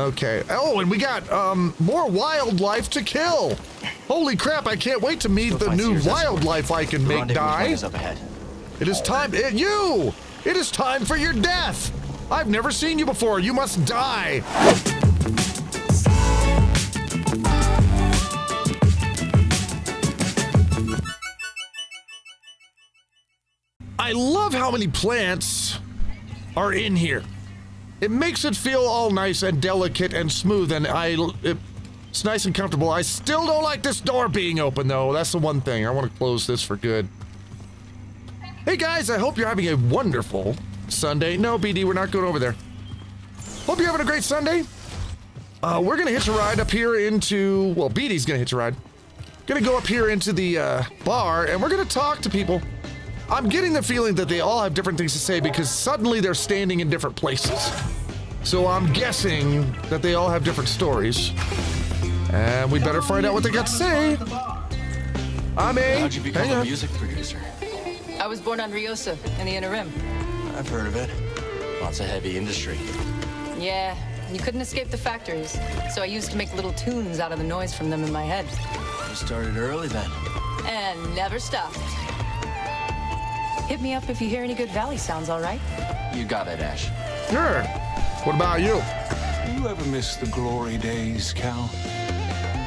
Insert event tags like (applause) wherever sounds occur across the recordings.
Okay. Oh, and we got um more wildlife to kill. Holy crap! I can't wait to meet the new wildlife I can make die. point is up ahead. It is time. It, you! It is time for your death! I've never seen you before. You must die! I love how many plants are in here. It makes it feel all nice and delicate and smooth, and I. It, it's nice and comfortable. I still don't like this door being open, though. That's the one thing. I want to close this for good. Hey guys, I hope you're having a wonderful Sunday. No, BD, we're not going over there. Hope you're having a great Sunday. Uh, we're gonna hitch a ride up here into, well, BD's gonna hitch a ride. Gonna go up here into the uh, bar and we're gonna talk to people. I'm getting the feeling that they all have different things to say because suddenly they're standing in different places. So I'm guessing that they all have different stories. And we better find out what they got to say. I'm A. How'd you become a music producer? I was born on Riosa in the Inner Rim. I've heard of it. Lots of heavy industry. Yeah, you couldn't escape the factories, so I used to make little tunes out of the noise from them in my head. You started early then. And never stopped. Hit me up if you hear any good valley sounds, all right? You got it, Ash. Sure. What about you? You ever miss the glory days, Cal?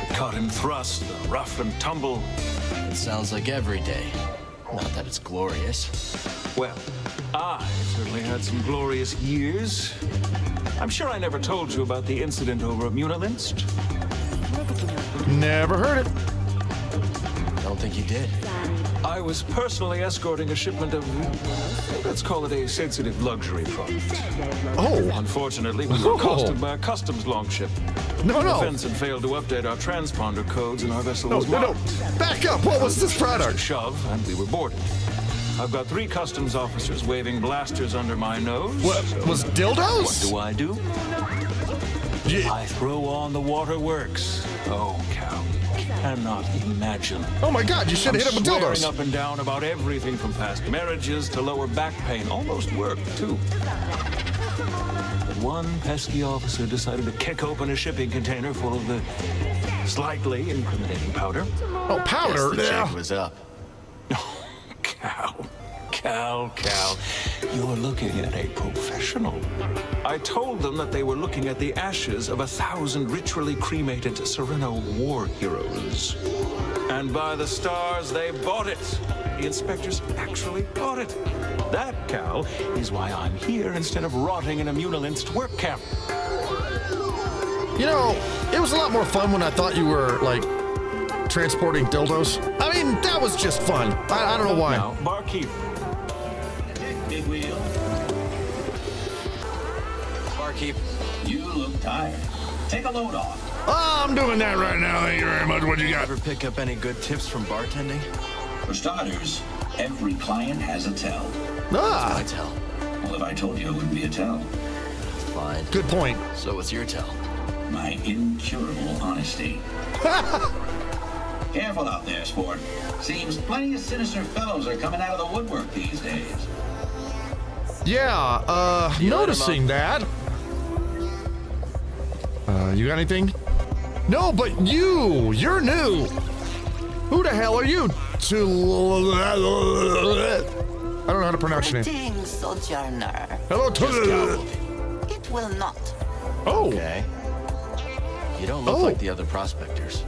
The cut and thrust, the rough and tumble. It sounds like every day. Not that it's glorious. Well, I certainly had some glorious years. I'm sure I never told you about the incident over at Munilinst. Never heard it. Don't think you did. I was personally escorting a shipment of, let's call it a sensitive luxury product. Oh, Unfortunately, we were accosted by a customs longship. no, no. fence had failed to update our transponder codes, and our vessel No, was no, no. Back up. What was this product? shove, and we were boarded. I've got three customs officers waving blasters under my nose. What, so was dildos? What do I do? Yeah. I throw on the waterworks. Oh, you cannot imagine. Oh my god, you should have hit him with swearing dildos. up and down about everything from past marriages to lower back pain. Almost worked, too. But one pesky officer decided to kick open a shipping container full of the slightly incriminating powder. Oh, Guess powder. the Yeah. was up. (laughs) Cal, Cal, Cal, you're looking at a professional. I told them that they were looking at the ashes of a thousand ritually cremated Serenno war heroes. And by the stars, they bought it. The inspectors actually bought it. That, Cal, is why I'm here instead of rotting in a Munilinst work camp. You know, it was a lot more fun when I thought you were, like, transporting dildos. I mean, that was just fun. I, I don't know why. Now, barkeep, wheel, Barkeep, you look tired. Take a load off. Oh, I'm doing that right now. Thank you very much. What you got? ever pick up any good tips from bartending? For starters, every client has a tell. I Ah, tell. Well, if I told you, it wouldn't be a tell. Fine. good point. So what's your tell? My incurable honesty. (laughs) Careful out there, sport. Seems plenty of sinister fellows are coming out of the woodwork these days. Yeah, uh, You noticing that. Uh, you got anything? No, but you, you're new. Who the hell are you? To I don't know how to pronounce your name. Greetings, Sojourner. Hello, to It will not. Oh, Okay. You don't look Oh. like the other prospectors.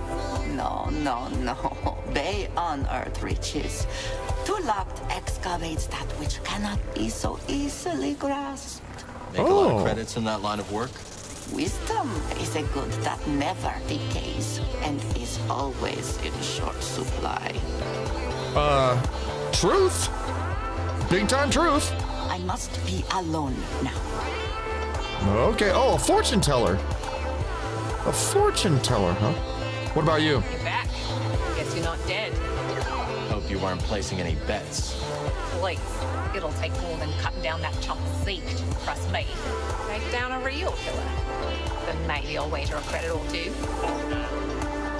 No, no, no. (laughs) They unearth riches. Tulakt excavates that which cannot be so easily grasped. Make a lot Oh. of credits in that line of work. Wisdom is a good that never decays and is always in short supply. uh, truth. Big time truth. I must be alone now. Okay. Oh, a fortune teller. A fortune teller, huh? What about you? You weren't placing any bets. Please, it'll take more than cutting down that chunk of Zeke to impress me. Take down a real killer. Then maybe I'll wager a credit or two.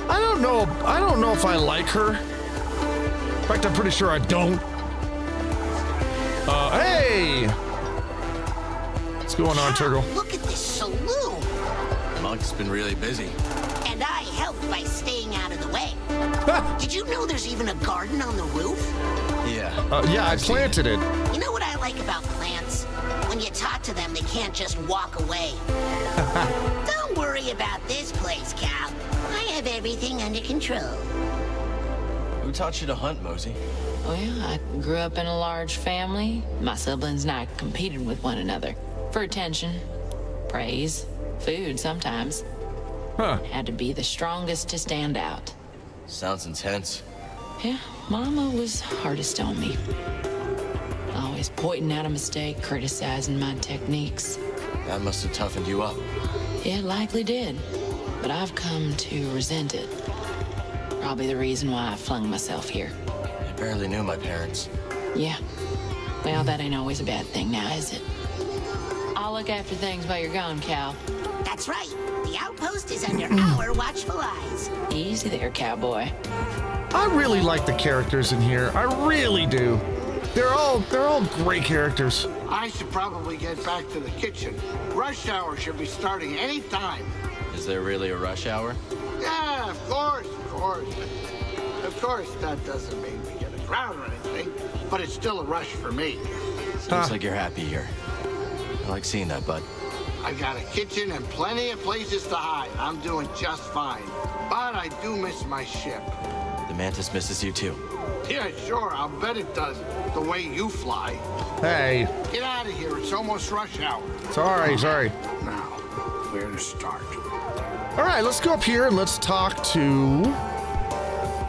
I don't know. I don't know if I like her. In fact, I'm pretty sure I don't. Uh, hey! What's going on, Turgle? Look at this saloon. It's been really busy. Did you know there's even a garden on the roof? Yeah. Uh, yeah, I planted it. You know what I like about plants? When you talk to them, they can't just walk away. (laughs) Don't worry about this place, Cal. I have everything under control. Who taught you to hunt, Mosey? Oh, yeah, I grew up in a large family. My siblings and I competed with one another for attention, praise, food sometimes. Huh. Had to be the strongest to stand out. Sounds intense. Yeah, Mama was hardest on me. Always pointing out a mistake, criticizing my techniques. That must have toughened you up. It likely did, but I've come to resent it. Probably the reason why I flung myself here. I barely knew my parents. Yeah. Well, that ain't always a bad thing now, is it? I'll look after things while you're gone, Cal. That's right. The is under mm. our watchful eyes. Easy there, cowboy. I really like the characters in here. I really do. They're all they're all great characters. I should probably get back to the kitchen. Rush hour should be starting any time. Is there really a rush hour? Yeah, of course, of course. Of course, that doesn't mean we get a crowd or anything, but it's still a rush for me. Seems Huh. like you're happy here. I like seeing that, bud. I got a kitchen and plenty of places to hide. I'm doing just fine. But I do miss my ship. The Mantis misses you too. Yeah, sure, I'll bet it does. The way you fly. Hey, Get out of here, it's almost rush hour. sorry, sorry. Now, where to start? All right, let's go up here and let's talk to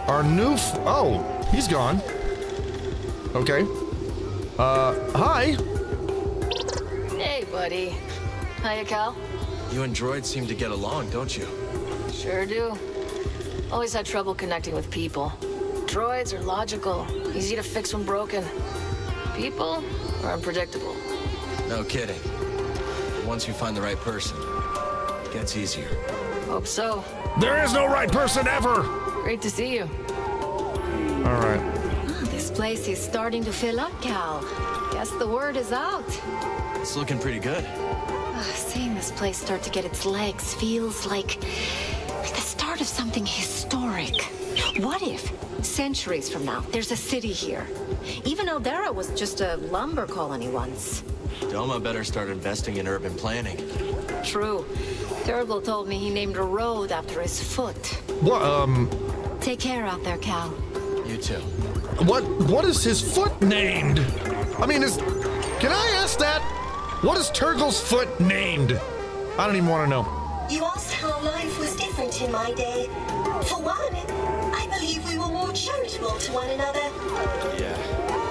our new. F- oh, he's gone. Okay. Uh, hi. Hey, buddy. Hiya, Cal. You and droids seem to get along, don't you? Sure do. Always had trouble connecting with people. Droids are logical, easy to fix when broken. People are unpredictable. No kidding. Once you find the right person, it gets easier. Hope so. There is no right person ever. Great to see you. All right. Ah, this place is starting to fill up, Cal. Guess the word is out. It's looking pretty good. Seeing this place start to get its legs feels like, like the start of something historic. What if, centuries from now, there's a city here? Even Eldera was just a lumber colony once. Doma better start investing in urban planning. True. Turgle told me he named a road after his foot. What? Um. Take care out there, Cal. You too. What? What is his foot named? I mean, is. Can I ask that? What is Turgle's foot named? I don't even want to know. You asked how life was different in my day. For one, I believe we were more charitable to one another. Yeah.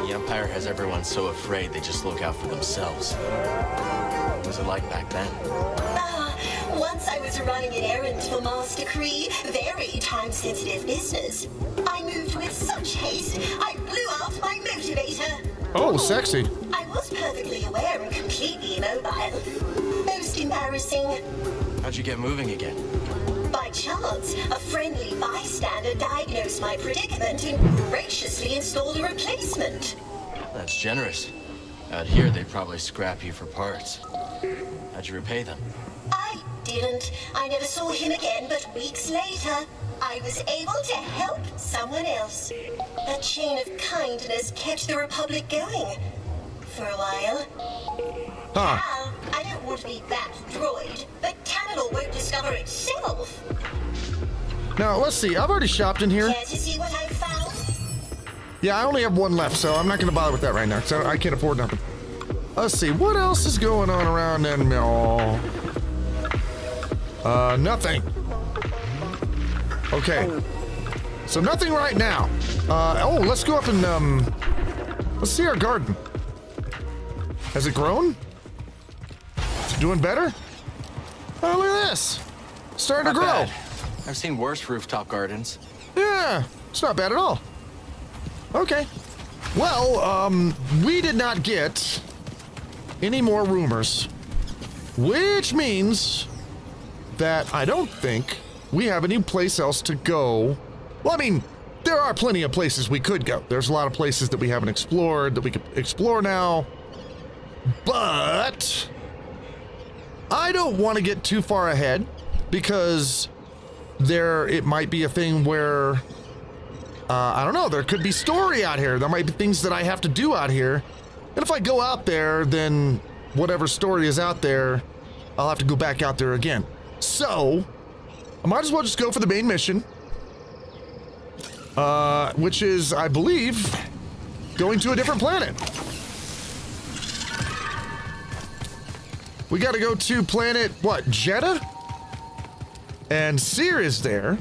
The Empire has everyone so afraid they just look out for themselves. What was it like back then? Ah, once I was running an errand for Master Kree, very time-sensitive business. I moved with such haste, I blew out my motivator. Oh, sexy. I was perfectly aware and completely immobile. Most embarrassing. How'd you get moving again? By chance, a friendly bystander diagnosed my predicament and graciously installed a replacement. That's generous. Out here, they'd probably scrap you for parts. How'd you repay them? I didn't. I never saw him again, but weeks later, I was able to help someone else. That chain of kindness kept the Republic going. For a while. Huh. Now, I don't want to be that droid, but Cannibal won't discover itself. Now let's see. I've already shopped in here. Care to see what I found? Yeah, I only have one left, so I'm not going to bother with that right now because I, I can't afford nothing. Let's see. What else is going on around in oh. Uh, nothing. Okay. So nothing right now. Uh, oh, let's go up and um, let's see our garden. Has it grown? Doing better? Oh, look at this. Starting to grow. bad. I've seen worse rooftop gardens. Yeah, it's not bad at all. Okay. Well, um, we did not get any more rumors, which means that I don't think we have any place else to go. Well, I mean, there are plenty of places we could go. There's a lot of places that we haven't explored that we could explore now. But I don't want to get too far ahead because there it might be a thing where uh, I don't know. There could be story out here. There might be things that I have to do out here, and if I go out there, then whatever story is out there, I'll have to go back out there again. So I might as well just go for the main mission, uh, which is, I believe, going to a different planet. We got to go to planet, what, Jedha? And Cere is there.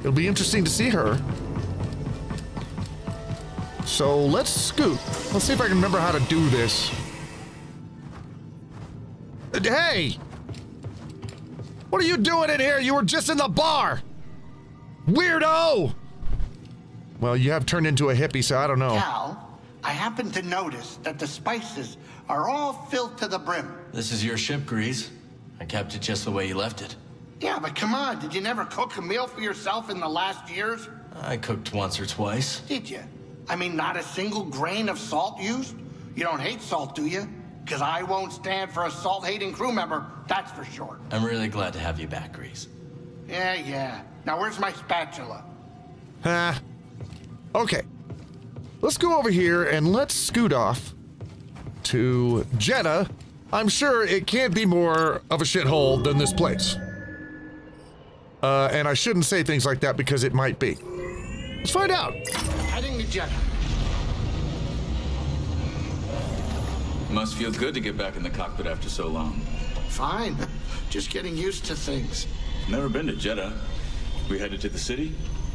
It'll be interesting to see her. So let's scoot. Let's see if I can remember how to do this. Uh, Hey! What are you doing in here? You were just in the bar! Weirdo! Well, you have turned into a hippie, so I don't know. Cal, I happen to notice that the spices are all filled to the brim. This is your ship, Greez. I kept it just the way you left it. Yeah, but come on, did you never cook a meal for yourself in the last years? I cooked once or twice. Did you? I mean, not a single grain of salt used? You don't hate salt, do you? Because I won't stand for a salt hating crew member, that's for sure. I'm really glad to have you back, Greez. Yeah, yeah. Now, where's my spatula? Ah. Okay. Let's go over here and let's scoot off to Jedha. I'm sure it can't be more of a shithole than this place. Uh, and I shouldn't say things like that because it might be. Let's find out. Heading to Jedha. Must feel good to get back in the cockpit after so long. Fine. Just getting used to things. Never been to Jedha. We headed to the city?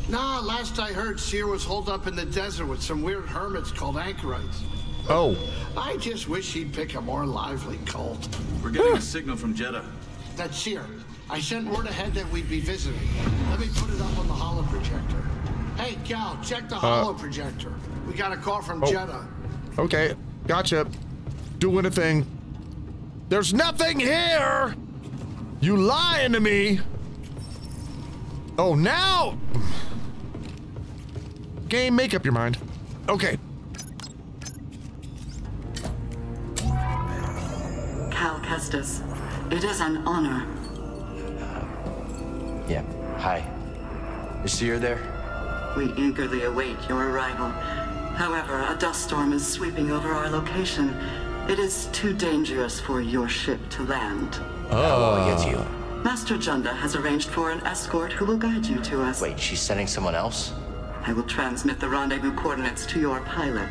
Nah, last I heard, Cere was holed up in the desert with some weird hermits called anchorites. Oh. I just wish he'd pick a more lively cult. We're getting a signal from Jedha. That's Cere. I sent word ahead that we'd be visiting. Let me put it up on the holo projector. Hey, Cal, check the uh, holo projector. We got a call from oh. Jedha. Okay. Gotcha. Doing a thing. There's nothing here! You lying to me! Oh, now! Game, make up your mind. Okay. Cal Kestis, it is an honor. Yeah. Hi. Is Cere there? We eagerly await your arrival. However, a dust storm is sweeping over our location. It is too dangerous for your ship to land. How will get you? Master Junda has arranged for an escort who will guide you to us. Wait, she's sending someone else? I will transmit the rendezvous coordinates to your pilot.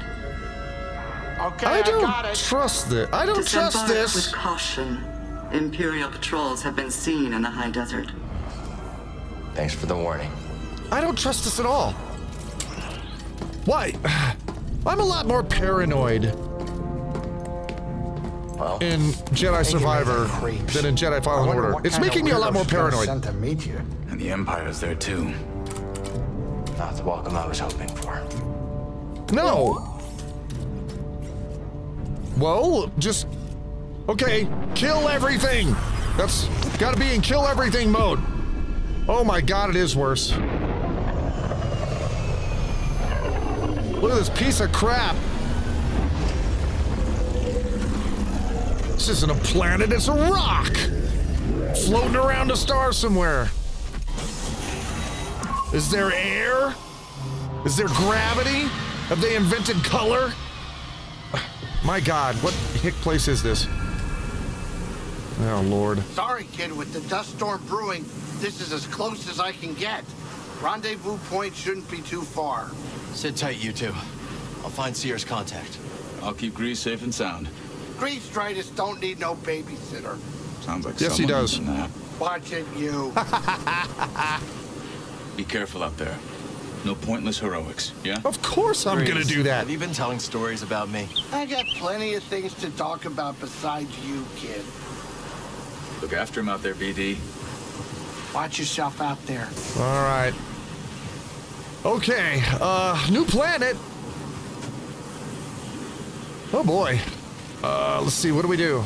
Okay, I don't got it. trust this. I don't trust Disembark this. with caution. Imperial patrols have been seen in the high desert. Thanks for the warning. I don't trust this at all. Why? (sighs) I'm a lot more paranoid Well, in Jedi Survivor than in Jedi Fallen Order. It's making me a lot more paranoid. Sent to meet you. And the Empire's there too. Not the welcome I was hoping for. No. Well, just okay. Kill everything. That's got to be in kill everything mode. Oh my god, it is worse. Look at this piece of crap. This isn't a planet, it's a rock. Floating around a star somewhere. Is there air? Is there gravity? Have they invented color? My god, what hick place is this? Oh, Lord. Sorry, kid, with the dust storm brewing, this is as close as I can get. Rendezvous point shouldn't be too far. Sit tight, you two. I'll find Cere's contact. I'll keep Greez safe and sound. Greez Dritus don't need no babysitter. Sounds like Yes, he does. needs a. Watch it, you. (laughs) Be careful out there. No pointless heroics, yeah? Of course I'm gonna do that. Have you been telling stories about me? I got plenty of things to talk about besides you, kid. Look after him out there, BD. Watch yourself out there. All right. Okay, uh, new planet. Oh boy. Uh, let's see, what do we do?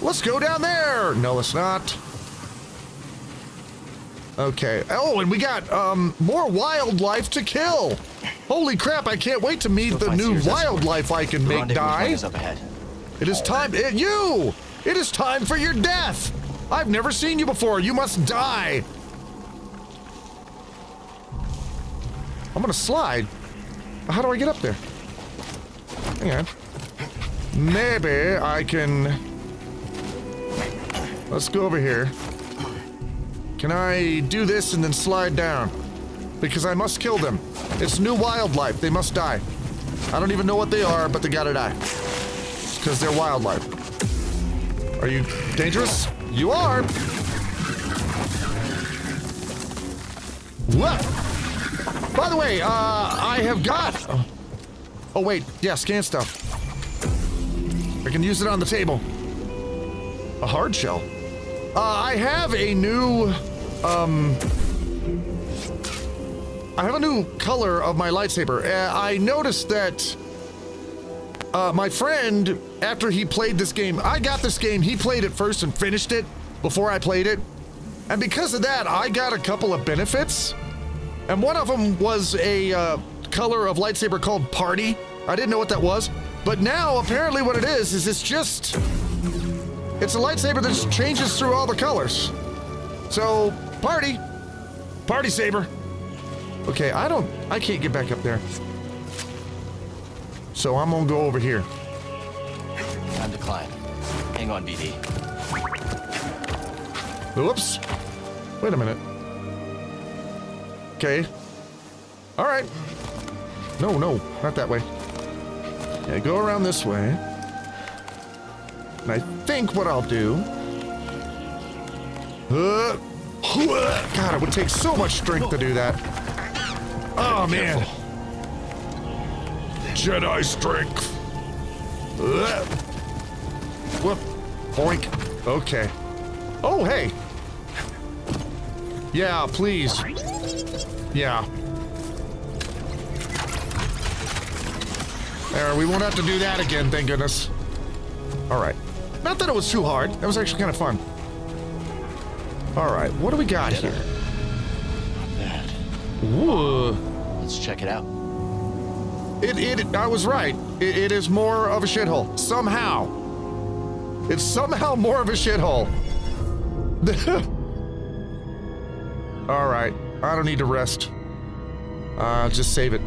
Let's go down there. No, let's not. Okay. Oh, and we got um more wildlife to kill. Holy crap! I can't wait to meet the new wildlife I can The make die. is up ahead. It is time. It, you. It is time for your death. I've never seen you before. You must die. I'm gonna slide. How do I get up there? Hang on. Maybe I can... Let's go over here. Can I do this and then slide down? Because I must kill them. It's new wildlife. They must die. I don't even know what they are, but they gotta die. Because they're wildlife. Are you dangerous? You are! What? By the way, uh, I have got... Oh, oh wait, yeah, scan stuff. I can use it on the table. A hard shell. Uh, I have a new, um... I have a new color of my lightsaber. Uh, I noticed that uh, my friend, after he played this game, I got this game, he played it first and finished it before I played it. And because of that, I got a couple of benefits. And one of them was a uh, color of lightsaber called Party. I didn't know what that was. But now, apparently what it is, is it's just... It's a lightsaber that changes through all the colors. So, Party. Party saber. Okay, I don't... I can't get back up there. So I'm gonna go over here. Time to climb. Hang on, BD. Whoops. Wait a minute. Okay. All right. No, no, not that way. Yeah, go around this way. And I think what I'll do... Uh, God, it would take so much strength to do that. Oh, man. Jedi strength. Whoop. Boink. Okay. Oh, hey. Yeah, please. Yeah. There, we won't have to do that again, thank goodness. Alright. Not that it was too hard. That was actually kind of fun. Alright, what do we got here? Ooh. Let's check it out. It, it, I was right. It, it is more of a shithole. Somehow. It's somehow more of a shithole. (laughs) Alright. I don't need to rest. Uh, just save it.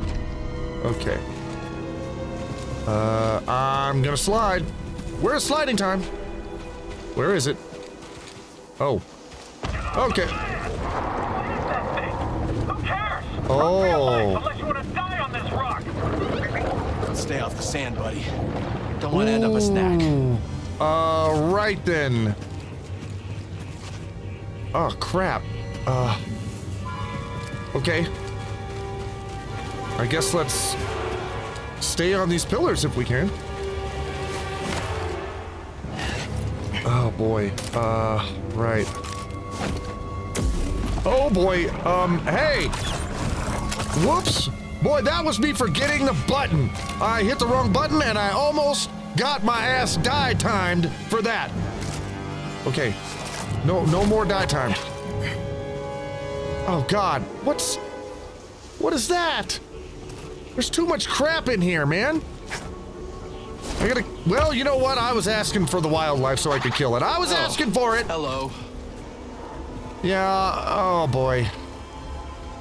Okay. Uh, I'm gonna slide. Where's sliding time? Where is it? Oh. Okay. Oh. Stay off the sand, buddy. Don't want to end up a snack. Uh, right then. Oh, crap. Uh. Okay. I guess let's stay on these pillars if we can. Oh boy. Uh, right. Oh boy. Um, hey! Whoops! Boy, that was me forgetting the button. I hit the wrong button and I almost got my ass die timed for that. Okay. No, no more die timed. Oh God, what's, what is that? There's too much crap in here, man. I gotta, well, you know what? I was asking for the wildlife so I could kill it. I was Oh, asking for it. Hello. Yeah, oh boy.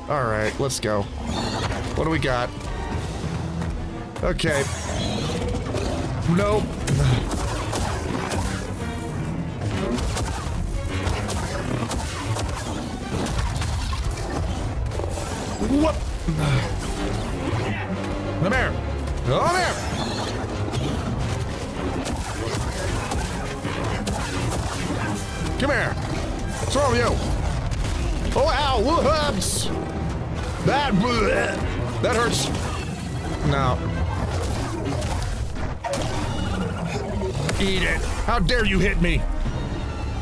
All right, let's go. What do we got? Okay. Nope. Whoop! Come here! Come here! Come here! With you? That that hurts. No. Eat it. How dare you hit me?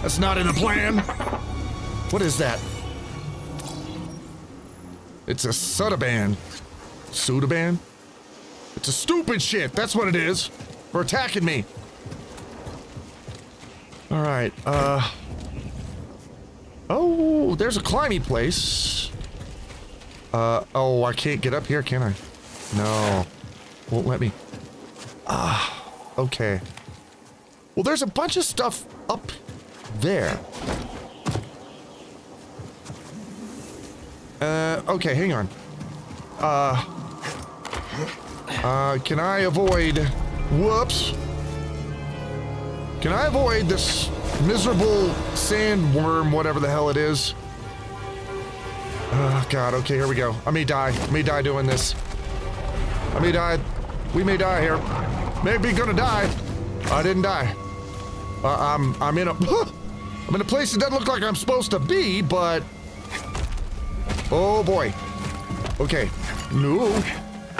That's not in the plan. What is that? It's a Sudaban. Sudaban? It's a stupid shit. That's what it is. For attacking me. All right. Uh. Oh, there's a climby place. Uh, oh, I can't get up here, can I? No. Won't let me. Ah, okay. Well, there's a bunch of stuff up there. Uh, okay, hang on. Uh, uh, can I avoid, whoops. Can I avoid this miserable sandworm, whatever the hell it is? Oh, God, okay, here we go. I may die. I may die doing this. I may die. We may die here. Maybe gonna die. I didn't die. Uh, I'm, I'm in a, (laughs) I'm in a place that doesn't look like I'm supposed to be, but, oh boy. Okay, no.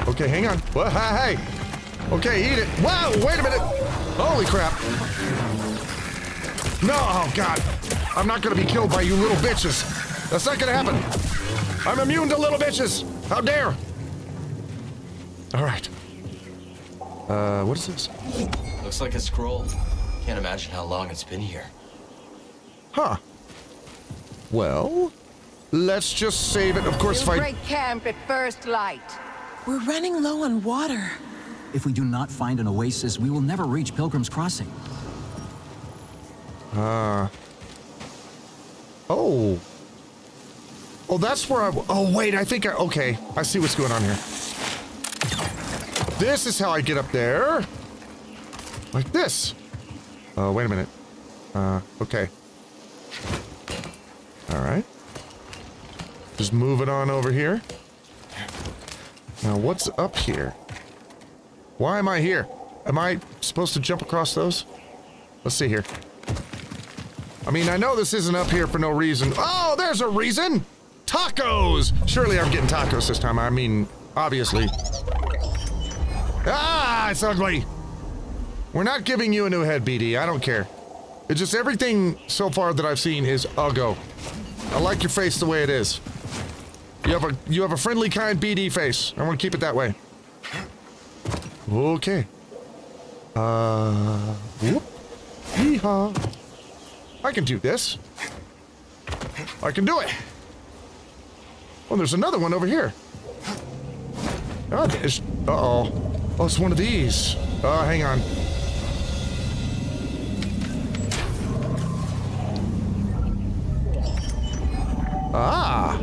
Okay, hang on. Well, hey. Okay, eat it. Wow, wait a minute. Holy crap. No, oh God. I'm not gonna be killed by you little bitches. That's not gonna happen. I'm immune to little bitches. How dare. All right. Uh, what is this? Looks like a scroll. Can't imagine how long it's been here. Huh. Well, let's just save it. Of course, if I... break camp at first light. We're running low on water. If we do not find an oasis, we will never reach Pilgrim's Crossing. Uh... Oh. Oh, that's where I... Oh, wait, I think I... Okay, I see what's going on here. This is how I get up there. Like this. Oh, wait a minute. Uh, okay. Alright. Just move it on over here. Now, what's up here? Why am I here? Am I supposed to jump across those? Let's see here. I mean, I know this isn't up here for no reason. Oh, there's a reason! Tacos! Surely I'm getting tacos this time. I mean, obviously. Ah, it's ugly! We're not giving you a new head, BD. I don't care. It's just everything so far that I've seen is uggo. I like your face the way it is. You have a you have a friendly, kind BD face. I want to keep it that way. Okay. Uh. Yeehaw. I can do this. I can do it. Oh, there's another one over here. Oh. Uh-oh. Oh, it's one of these. Oh, hang on. Ah!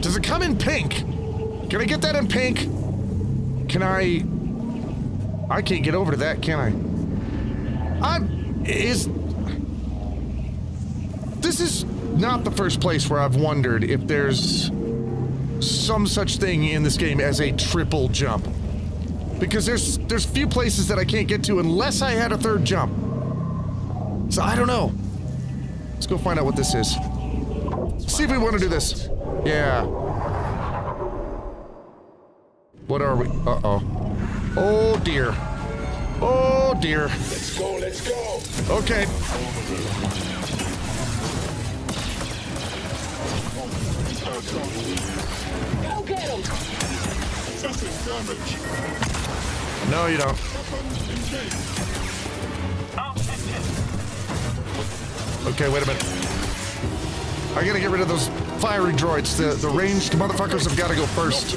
Does it come in pink? Can I get that in pink? Can I... I can't get over to that, can I? I'm... Is... This is not the first place where I've wondered if there's some such thing in this game as a triple jump. Because there's there's few places that I can't get to unless I had a third jump. So I don't know. Let's go find out what this is. See if we want to do this. Yeah. What are we? Uh-oh. Oh, dear. Oh, dear. Let's go, let's go. Okay. No, you don't. Okay, wait a minute. I gotta get rid of those fiery droids. The the ranged motherfuckers have gotta go first.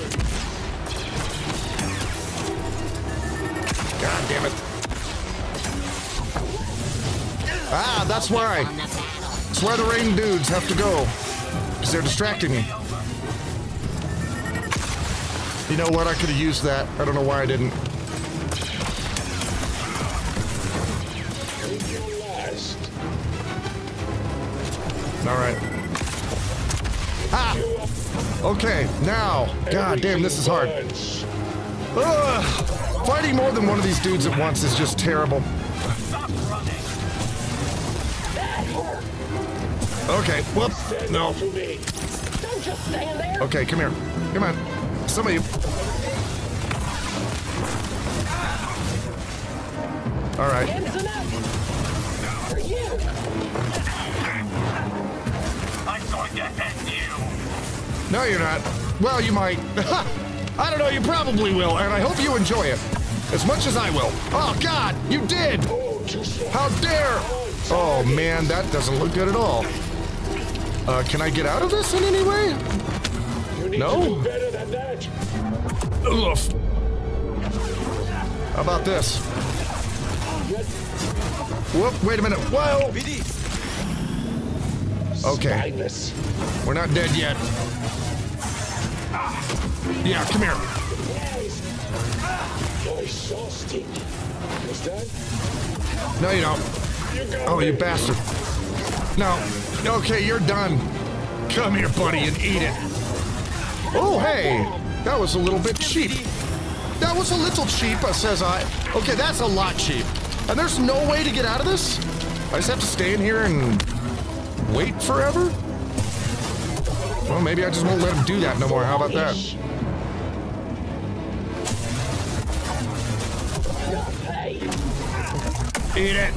God damn it. Ah, that's why. That's why the rain dudes have to go. Because they're distracting me. You know what? I could have used that. I don't know why I didn't. All right. Ah! Okay, now. God damn, this is hard. Ugh. Fighting more than one of these dudes at once is just terrible. Okay, whoop. No. Okay, come here. Come on. Some of you. All right. No, you're not. Well, you might. (laughs) I don't know, you probably will, and I hope you enjoy it. As much as I will. Oh, God, you did! How dare! Oh, man, that doesn't look good at all. Uh, can I get out of this in any way? No? Oof. How about this? Whoop, wait a minute. Whoa! Okay. We're not dead yet. Yeah, come here. No, you don't. Oh, you bastard. No. Okay, you're done. Come here, buddy, and eat it. Oh, hey. That was a little bit cheap. That was a little cheap, uh, says I. Okay, that's a lot cheap. And there's no way to get out of this? I just have to stay in here and wait forever? Well, maybe I just won't let him do that no more. How about that? Eat it.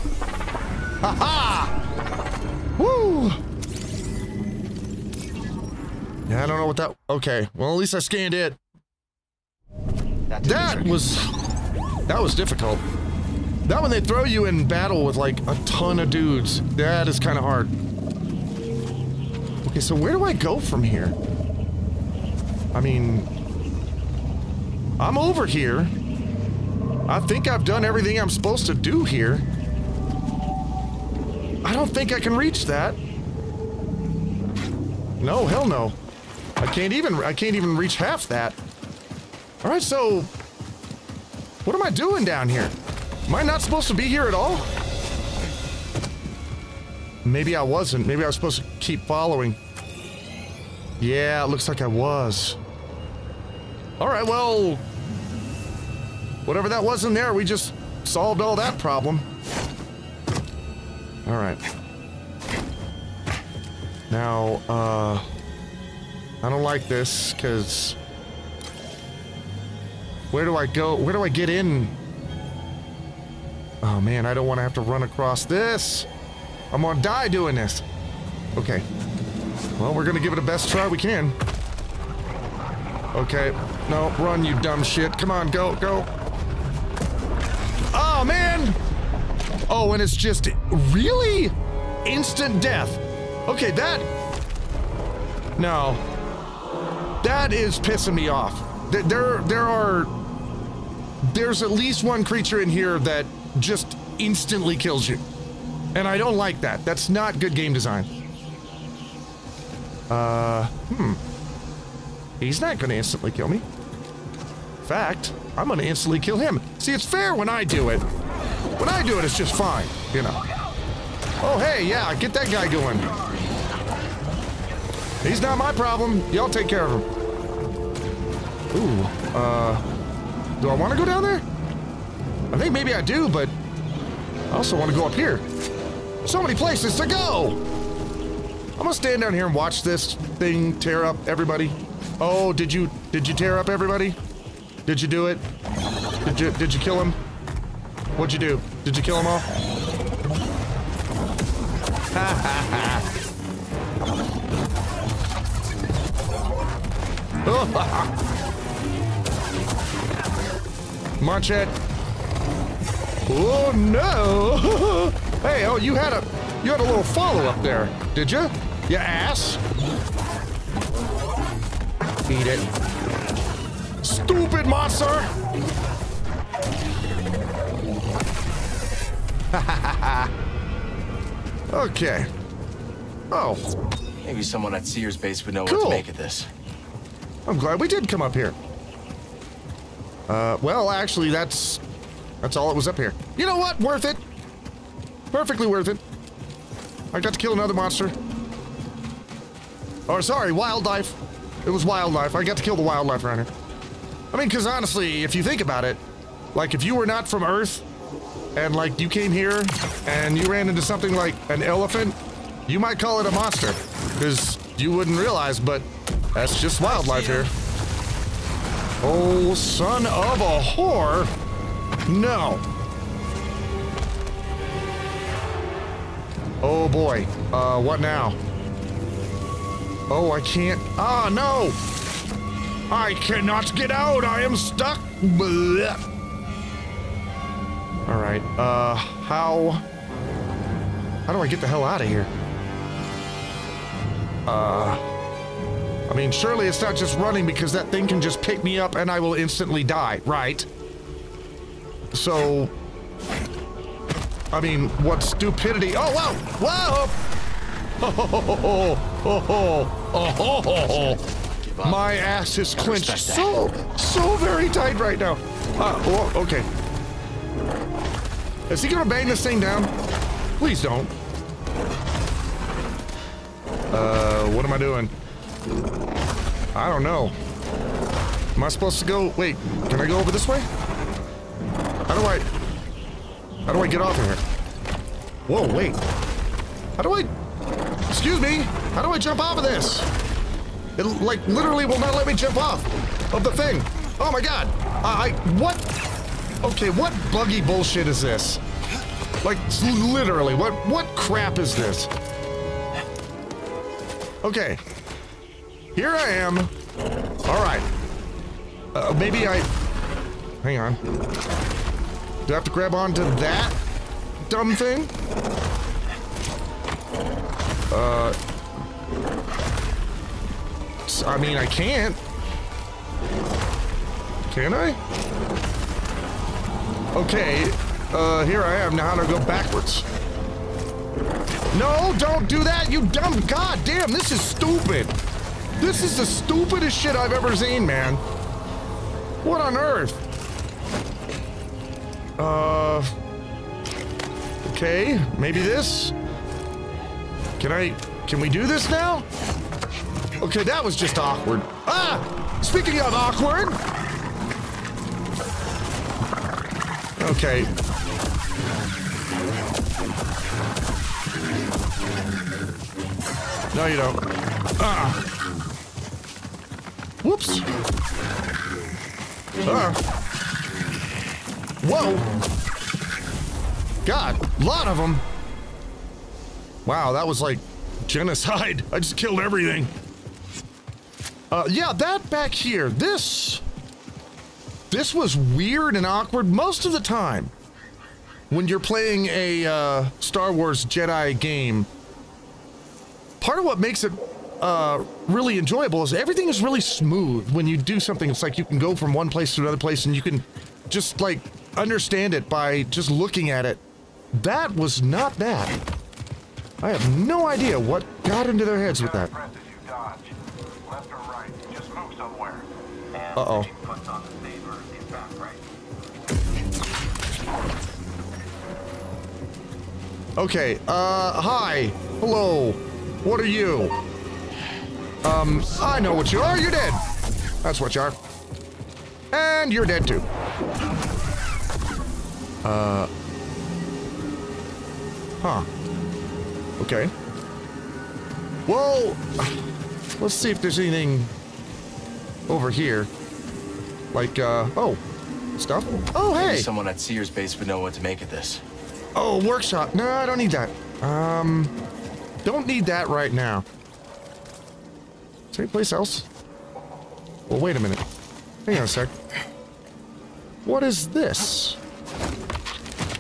Ha ha! Woo! Yeah, I don't know what that. Okay, well at least I scanned it. That was that was difficult. That when they throw you in battle with like a ton of dudes, that is kind of hard. Okay, so where do I go from here? I mean, I'm over here. I think I've done everything I'm supposed to do here. I don't think I can reach that. No, hell no. I can't even I can't even reach half that. All right, so what am I doing down here? Am I not supposed to be here at all? Maybe I wasn't. Maybe I was supposed to keep following. Yeah, it looks like I was. All right, well, whatever that was in there, we just solved all that problem. All right. Now, uh, I don't like this because where do I go? Where do I get in? Oh man, I don't want to have to run across this. I'm gonna die doing this. Okay. Well, we're gonna give it a best try we can. Okay. No, run, you dumb shit. Come on, go, go. Oh man! Oh, and it's just really instant death. Okay, that. No. That is pissing me off. There, there, are. There's at least one creature in here that just instantly kills you. And I don't like that. That's not good game design. Uh, hmm. He's not gonna instantly kill me. In fact, I'm gonna instantly kill him. See, it's fair when I do it. When I do it, it's just fine, you know. Oh, hey, yeah, get that guy going. He's not my problem. Y'all take care of him. Ooh, uh, do I want to go down there? I think maybe I do, but I also want to go up here. So many places to go! I'm gonna stand down here and watch this thing tear up everybody. Oh, did you did you tear up everybody? Did you do it? Did you did you kill him? What'd you do? Did you kill them all? (laughs) Ha. Marchet. Oh no! (laughs) hey, oh, you had a you had a little follow up there, did you? You ass. Eat it. Stupid monster! (laughs) okay. Oh. Maybe someone at Cere's base would know what to make of this. I'm glad we did come up here. Uh, well, actually, that's that's all it was up here. You know what? Worth it. Perfectly worth it. I got to kill another monster. Or sorry, wildlife. It was wildlife. I got to kill the wildlife around here. I mean, because honestly, if you think about it, like if you were not from Earth, and like you came here and you ran into something like an elephant, you might call it a monster, because you wouldn't realize, but that's just wildlife here. Oh, son of a whore! No. Oh boy. Uh, what now? Oh, I can't. Ah, no! I cannot get out. I am stuck. All right. Uh, how? How do I get the hell out of here? Uh, I mean, surely it's not just running because that thing can just pick me up and I will instantly die, right? So, I mean, what stupidity? Oh, whoa, whoa! Oh, oh, oh, oh, oh. My ass is clenched so, so very tight right now. Uh, well, okay. Is he gonna bang this thing down? Please don't. Uh, what am I doing? I don't know. Am I supposed to go? Wait, can I go over this way? How do I? How do I get off of here? Whoa, wait. How do I? Excuse me. How do I jump off of this? It like literally will not let me jump off of the thing. Oh my god. I, I what? Okay, what buggy bullshit is this? Like literally, what what crap is this? Okay. Here I am. All right. Uh, maybe I. Hang on. Do I have to grab onto that dumb thing? Uh. I mean, I can't. Can I? Okay. Uh, here I am. Now how to go backwards? No, don't do that, you dumb. God damn, this is stupid. This is the stupidest shit I've ever seen, man. What on earth? Uh. Okay, maybe this? Can I. Can we do this now? Okay, that was just awkward. Ah! Speaking of awkward! Okay. No, you don't. Ah! Whoops! Ah! Whoa! God, lot of them! Wow, that was like genocide. (laughs) I just killed everything. Uh, yeah, that back here, this... This was weird and awkward most of the time. When you're playing a uh, Star Wars Jedi game, part of what makes it uh, really enjoyable is everything is really smooth when you do something. It's like you can go from one place to another place and you can just like understand it by just looking at it. That was not that. I have no idea what got into their heads with that. Uh-oh. Okay, uh, hi. Hello. What are you? Um, I know what you are. You're dead. That's what you are. And you're dead too. Uh. Huh. Okay. Well, let's see if there's anything over here. Like, uh, oh, stuff? Oh, hey! Maybe someone at Cere's base would know what to make of this. Oh, workshop. No, I don't need that. Um, don't need that right now. Is there any place else? Well, wait a minute. Hang on a sec. What is this?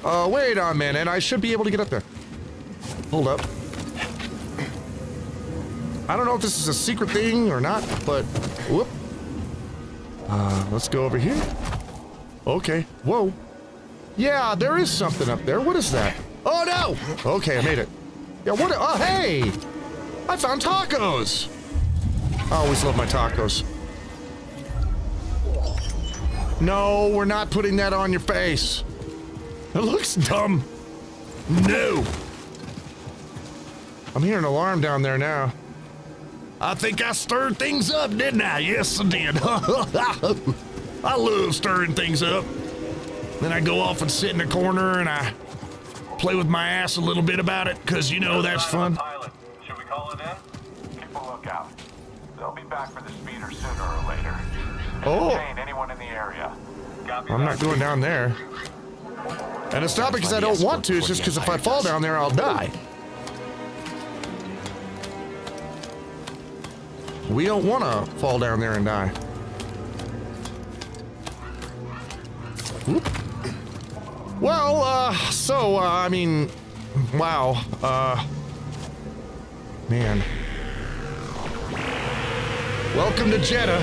Uh, wait a minute. I should be able to get up there. Hold up. I don't know if this is a secret thing or not, but whoop. Uh, let's go over here. Okay. Whoa. Yeah, there is something up there. What is that? Oh no! Okay, I made it. Yeah, what? Oh, hey! I found tacos! I always love my tacos. No, we're not putting that on your face. It looks dumb. No. I'm hearing an alarm down there now. I think I stirred things up, didn't I? Yes, I did. (laughs) I love stirring things up. Then I go off and sit in the corner and I play with my ass a little bit about it, because you know that's fun. Should we call it in? Keep a lookout. They'll be back for the speeder sooner or later. Oh. Anyone in the area. Copy I'm not going down there. And it's not because I don't want to, it's just because if I fall down there, I'll die. We don't want to fall down there and die. Whoop. Well, uh, so, uh, I mean, wow, uh, man. Welcome to Jedha.